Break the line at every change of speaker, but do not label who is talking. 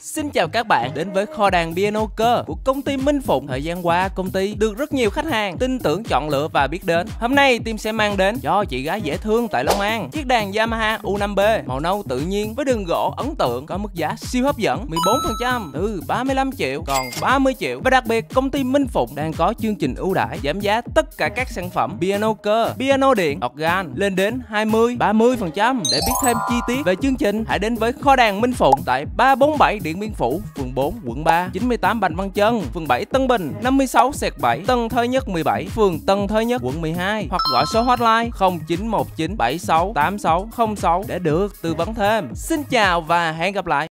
Xin chào các bạn đến với kho đàn piano cơ của công ty Minh Phụng. Thời gian qua, công ty được rất nhiều khách hàng tin tưởng chọn lựa và biết đến. Hôm nay, team sẽ mang đến cho chị gái dễ thương tại Long An chiếc đàn Yamaha U5B màu nâu tự nhiên với đường gỗ ấn tượng có mức giá siêu hấp dẫn 14% từ 35 triệu còn 30 triệu. Và đặc biệt, công ty Minh Phụng đang có chương trình ưu đãi giảm giá tất cả các sản phẩm piano cơ, piano điện, organ lên đến 20, 30%. Để biết thêm chi tiết về chương trình, hãy đến với kho đàn Minh Phụng tại 347 Điện Biên Phủ, phường 4, quận 3, 98 Bành Văn Chân, phường 7 Tân Bình, 56 Sẹt 7, Tân Thới Nhất 17, phường Tân Thới Nhất, quận 12 hoặc gọi số hotline 0919 76 86 06 để được tư vấn thêm. Xin chào và hẹn gặp lại.